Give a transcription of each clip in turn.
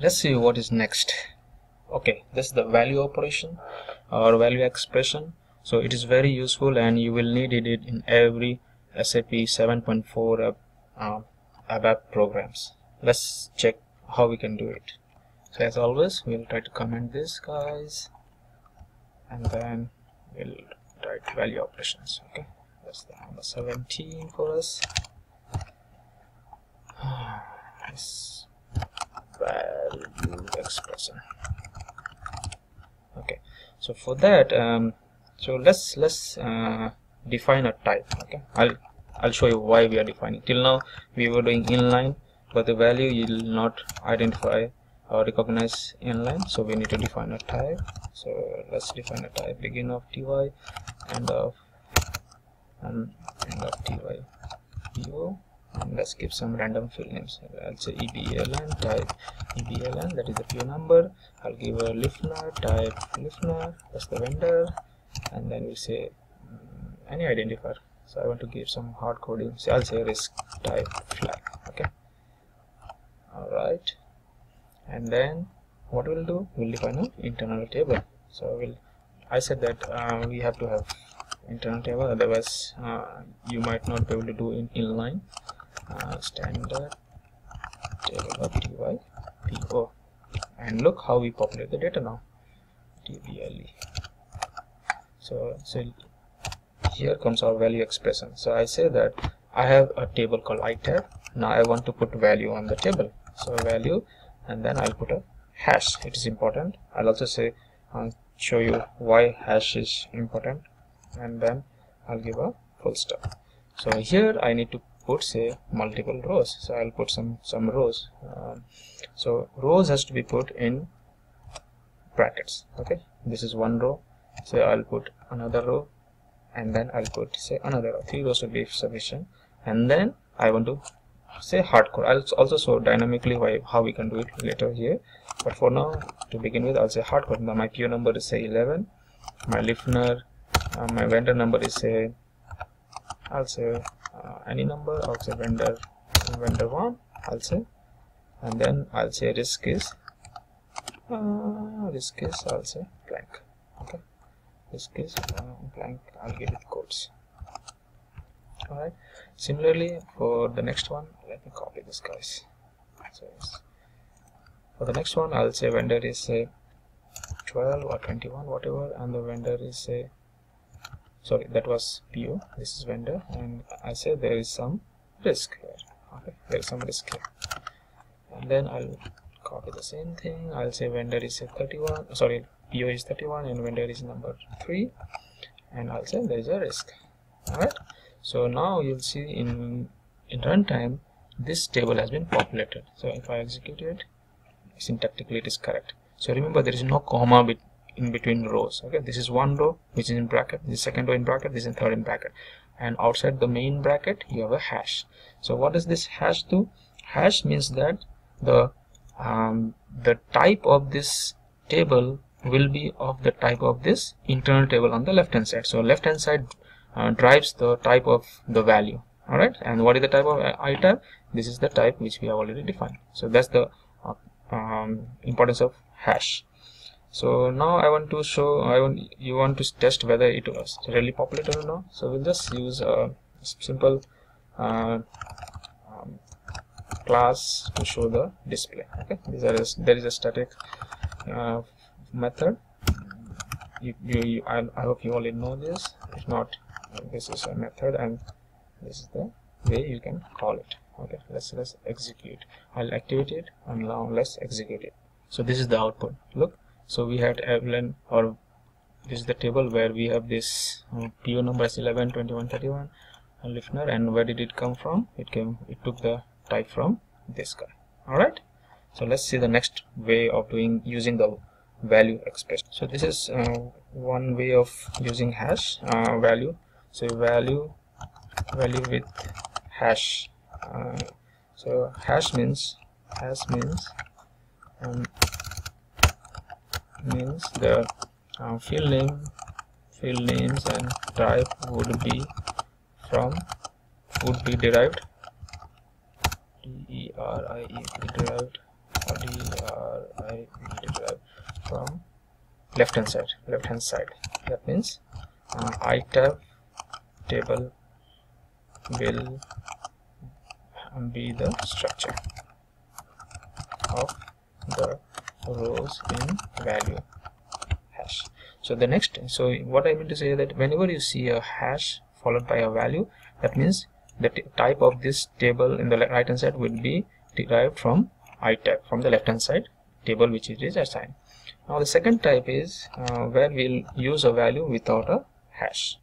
let's see what is next. Okay this is the value operation or value expression. So it is very useful and you will need it in every SAP 7.4 uh, ABAP programs. Let's check how we can do it. So as always we'll try to comment this guys. And then we'll write value operations okay? That's the number 17 for us expression okay. So for that um, so let's let's uh, define a type okay? I'll I'll show you why we are defining. Till now we were doing inline but the value you will not identify or recognize inline so we need to define a type. So let's define a type begin of ty end of and end of ty and let's give some random field names i'll say ebeln type ebeln that is the PO number. I'll give a lifnr type lifnr that's the vendor. And then we say um, any identifier. So i want to give some hard coding so i'll say risk type flag okay? All right and then what we'll do? We'll define an internal table. So we'll i said that uh, we have to have internal table otherwise uh, you might not be able to do in inline uh, standard of ty po and look how we populate the data now tble so so here comes our value expression. So i say that i have a table called itab now i want to put value on the table. So value and then i'll put a hash. It is important. I'll also say uh, show you why hash is important. And then i'll give a full stop. So here i need to put say multiple rows. So i'll put some some rows. Um, so rows has to be put in brackets okay? This is one row. So i'll put another row and then i'll put say another row. Three rows will be sufficient. And then i want to say hardcore. I'll also show dynamically why, how we can do it later here. But for now to begin with i'll say hardcore. Now my PO number is say 11 my lifnr uh, my vendor number is say i'll say any number i'll say vendor vendor one i'll say. And then i'll say risk is uh, risk is i'll say blank. Okay. Risk is uh, blank. I'll give it quotes. Alright. Similarly for the next one let me copy this guys. So for the next one I'll say vendor is say 12 or 21 whatever and the vendor is say sorry that was PO this is vendor. And I say there is some risk here. Okay there is some risk here. And then I'll copy the same thing. I'll say vendor is say 31 sorry PO is 31 and vendor is number 3 and I'll say there is a risk. Alright? So now you'll see in in runtime this table has been populated. So if I execute it syntactically it is correct. So remember there is no comma in between rows. Okay this is one row which is in bracket this second row in bracket this is third in bracket. And outside the main bracket you have a hash. So what does this hash do? Hash means that the um, the type of this table will be of the type of this internal table on the left hand side. So left hand side uh, drives the type of the value. All right and what is the type of uh, item? This is the type which we have already defined. So that's the uh, um, importance of hash so now I want to show I want you want to test whether it was really populated or not. So we'll just use a simple uh, um, class to show the display okay? There is there is a static uh, method. You, you, you I, I hope you already know this. If not this is a method and this is the way you can call it okay? Let's let's execute. I'll activate it and now let's execute it. So this is the output. Look so we had ebeln or this is the table where we have this um, PO number is 11 21 31 and lifnr and where did it come from? It came it took the type from this guy. All right so let's see the next way of doing using the value expression. So this is uh, one way of using hash uh, value. So value value with hash. Uh, so hash means hash means um, means the uh, field name field names and type would be from would be derived d e r i e derived or d r i e derived from left hand side left hand side. That means uh, i tab table will be the structure of the rows in value hash. So the next so what i mean to say that whenever you see a hash followed by a value that means the type of this table in the right hand side will be derived from I itab from the left hand side table which it is assigned. Now the second type is uh, where we'll use a value without a hash.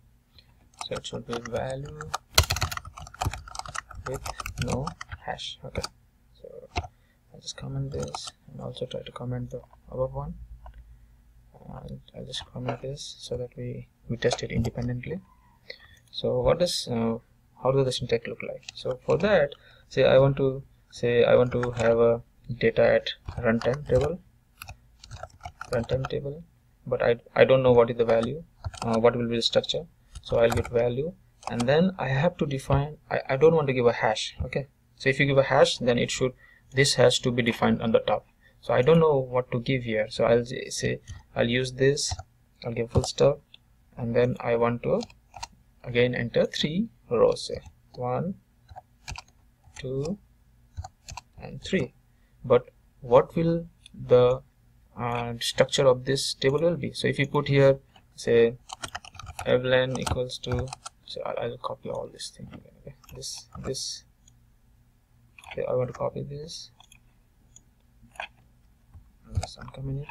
So it should be value with no hash. Okay I'll just comment this and also try to comment the above one. I'll, I'll just comment this so that we we test it independently. So what does uh, how does the syntax look like? So for that say I want to say I want to have a data at runtime table runtime table but I, I don't know what is the value uh, what will be the structure. So I'll get value and then I have to define I, I don't want to give a hash okay? So if you give a hash then it should this has to be defined on the top. So I don't know what to give here. So I'll say I'll use this. I'll give full stop. And then I want to again enter three rows say one two and three. But what will the uh, structure of this table will be? So if you put here say ebeln equals to so I'll, I'll copy all this thing. Okay this this okay I want to copy this. Just uncoming it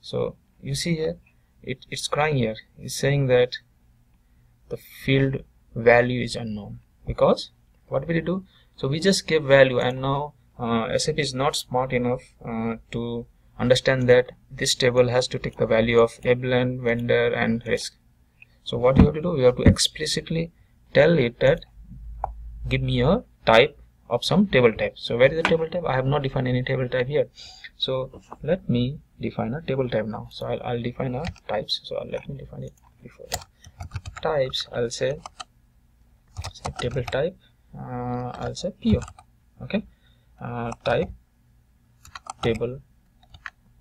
so you see here it, it's crying here. It's saying that the field value is unknown. Because what will it do? So we just gave value and now uh, SAP is not smart enough uh, to understand that this table has to take the value of Ebeln, vendor and risk. So what you have to do? You have to explicitly tell it that give me a type of some table type. So where is the table type? I have not defined any table type here. So let me define a table type now. So i'll, I'll define a types. So I'll, let me define it before that. Types i'll say, say table type uh, i'll say po okay? Uh, type table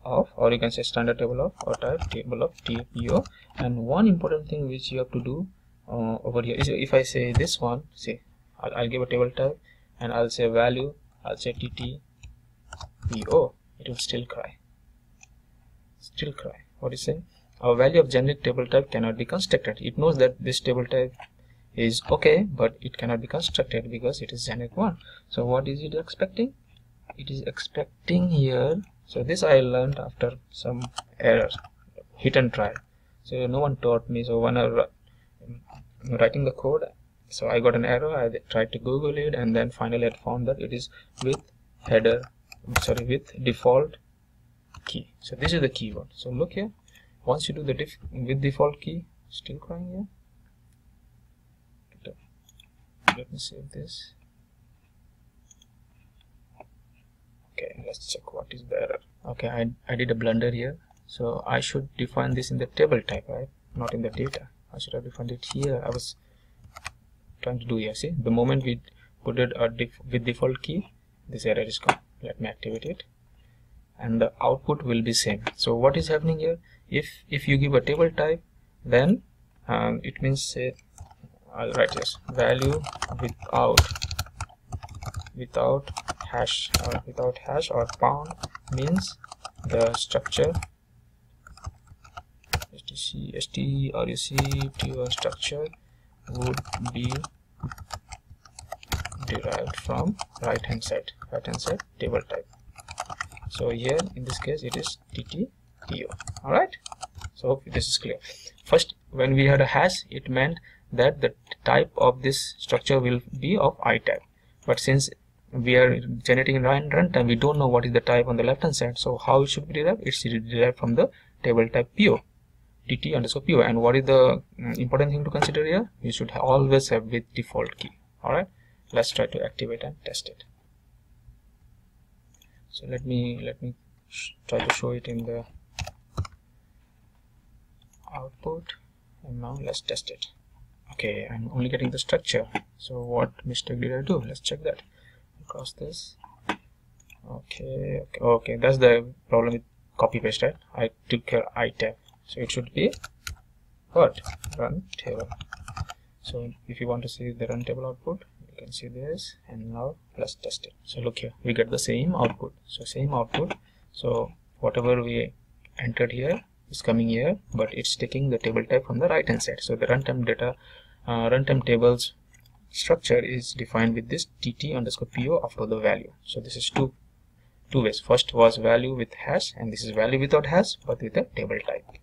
of or you can say standard table of or type table of TPO and one important thing which you have to do uh, over here is if I say this one say I'll, I'll, give a table type and I'll say value I'll say TTPO it will still cry. Still cry. What is saying our value of generic table type cannot be constructed. It knows that this table type is okay but it cannot be constructed because it is generic one. So what is it expecting? It is expecting here so this I learned after some error hit and try. So no one taught me so when I writing the code so I got an error. I tried to google it and then finally I found that it is with header sorry with default key. So this is the keyword so look here. Once you do the diff with default key still crying here? Let me save this. Okay let's check what is the error. Okay I, I did a blunder here. So I should define this in the table type right? Not in the data. I should have defined it here. I was trying to do here see? The moment we put it def with default key this error is gone. Let me activate it. And the output will be same. So what is happening here? If if you give a table type then um, it means say I'll write this. Value without without hash or without hash or pound means the structure. Stc st or you see your structure would be derived from right hand side. Right hand side table type. So here in this case it is ttto all right so hope this is clear. First when we had a hash it meant that the type of this structure will be of i type. But since we are generating run runtime we don't know what is the type on the left hand side. So how it should be derived? It's derived from the table type po tt underscore po and what is the mm, important thing to consider here? You should always have with default key. All right let's try to activate and test it. So let me let me try to show it in the output. And now let's test it. Okay i'm only getting the structure. So what mistake did i do? Let's check that. Across this. Okay okay okay. That's the problem with copy paste right? I took care i tab so it should be what run table. So if you want to see the run table output you can see this and now let's test it. So look here we get the same output. So same output. So whatever we entered here is coming here but it's taking the table type from the right hand side. So the runtime data uh, runtime tables structure is defined with this tt underscore po after the value. So this is two two ways. First was value with hash and this is value without hash but with a table type